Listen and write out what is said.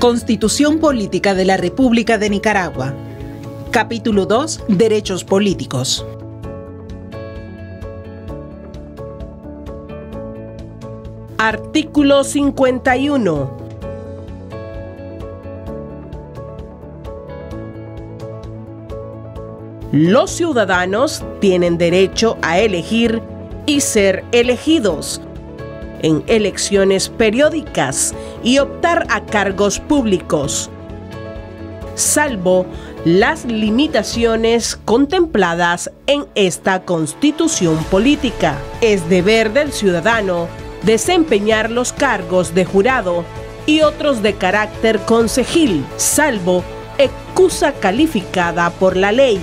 Constitución Política de la República de Nicaragua. Capítulo 2. Derechos políticos. Artículo 51. Los ciudadanos tienen derecho a elegir y ser elegidos en elecciones periódicas y optar a cargos públicos, salvo las limitaciones contempladas en esta constitución política. Es deber del ciudadano desempeñar los cargos de jurado y otros de carácter consejil, salvo excusa calificada por la ley.